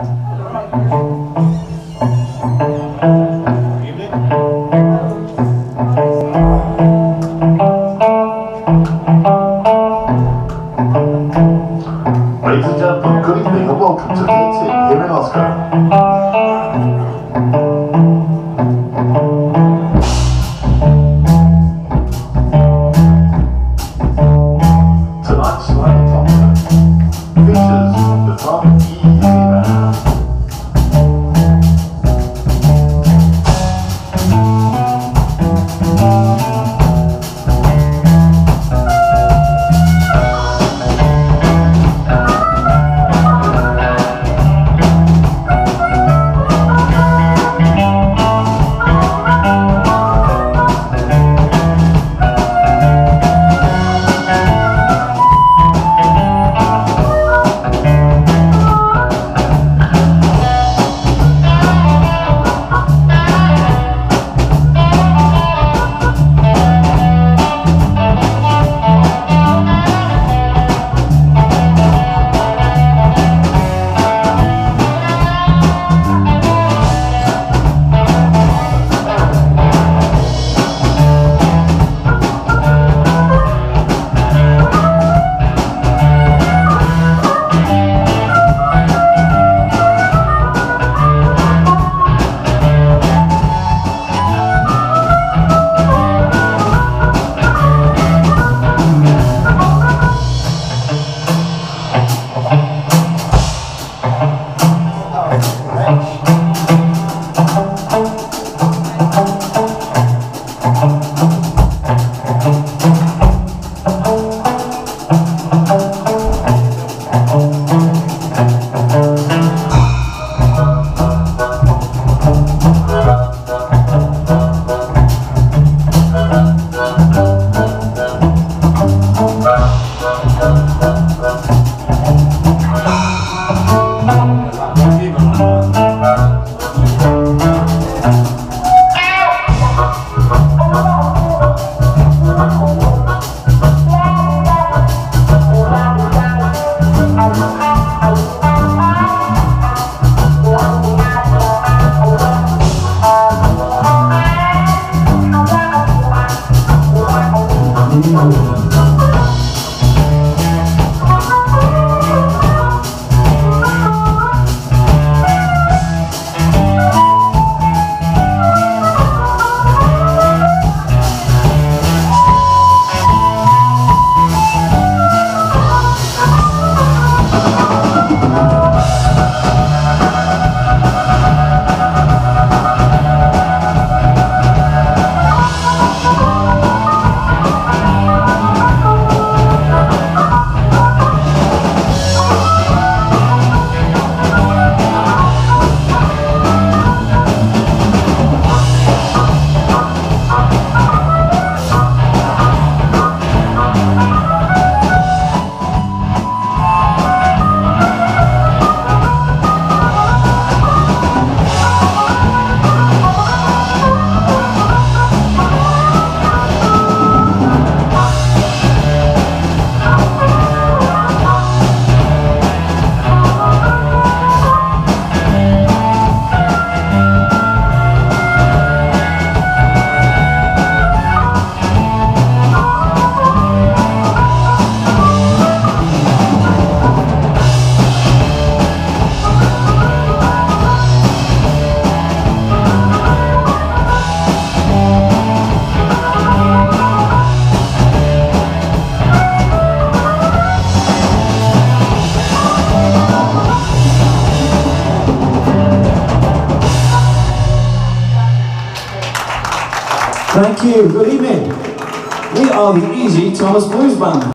Ladies and gentlemen, good evening and welcome to the here in Loscoe. Thank you. Good evening. We are the Easy Thomas Blues Band.